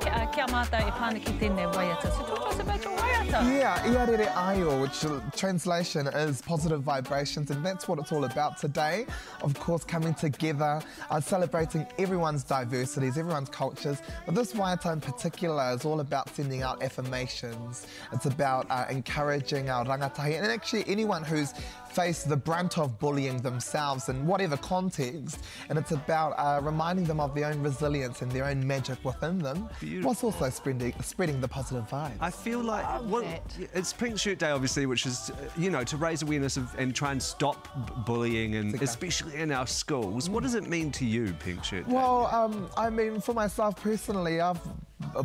kia, kia mata e pāna ki tēnei waiata. So talk to us about your waiata. Yeah, Iarere Ayo, which translation is positive vibrations, and that's what it's all about today. Of course, coming together, uh, celebrating everyone's diversities, everyone's cultures. But this waiata in particular is all about sending out affirmations. It's about uh, encouraging our rangatahi and actually anyone who's face the brunt of bullying themselves in whatever context. And it's about uh, reminding them of their own resilience and their own magic within them, Beautiful. whilst also spreading, spreading the positive vibes. I feel like well, it. it's Pink Shirt Day, obviously, which is uh, you know to raise awareness of and try and stop bullying, and Exactly. especially in our schools. What does it mean to you, Pink Shirt Day? Well, um, I mean, for myself personally, I've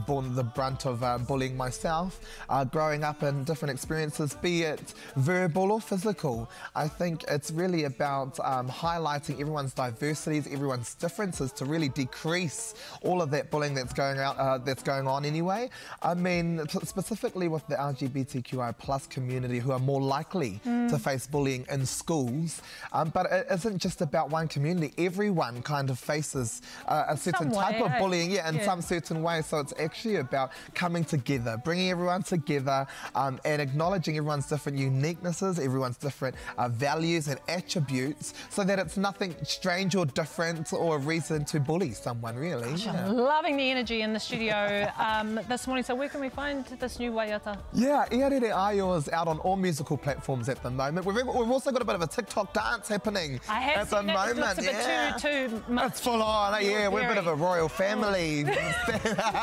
borne the brunt of um, bullying myself, uh, growing up in different experiences, be it verbal or physical. I think it's really about um, highlighting everyone's diversities, everyone's differences to really decrease all of that bullying that's going out, uh, that's going on anyway. I mean, specifically with the LGBTQI plus community who are more likely to face bullying in schools. Um, but it isn't just about one community. Everyone kind of faces uh, a certain type of eh? bullying, yeah, in Yeah. some certain way. So it's actually about coming together, bringing everyone together, um, and acknowledging everyone's different uniquenesses, everyone's different uh, values and attributes, so that it's nothing strange or different or a reason to bully someone, really. Yeah. Loving the energy in the studio um, this morning. So where can we find this new waiata? Yeah, Iarere Ayo is out on all musical platforms at the moment. We've, we've also got a bit of a TikTok dance happening I have at the moment. It looks a bit yeah. too, too much. It's full on, eh? yeah. We're a bit of a royal family.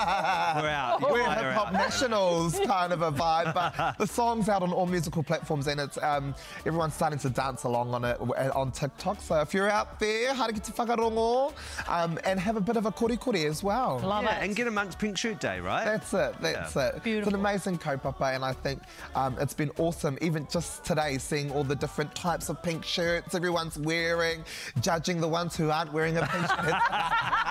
We're out. We're You're hip hop nationals kind of a vibe, but the song's out on all musical platforms and it's um, everyone's starting to dance along on it on TikTok. So if you're out there, harakiti whakarongo, um, and have a bit of a kori kori as well. Love Yeah, it. and get amongst Pink Shirt Day, right? That's it. That's Yeah. it. It's an amazing kaupapa, and I think um, it's been awesome. Even just today, seeing all the different types of pink shirts everyone's wearing, judging the ones who aren't wearing a pink shirt.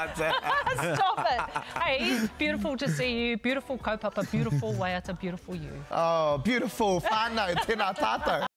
Stop it. Hey, it's beautiful to see you. Beautiful kaupapa, beautiful waiata, beautiful you. Oh, beautiful. Whānau, tēnā tātou.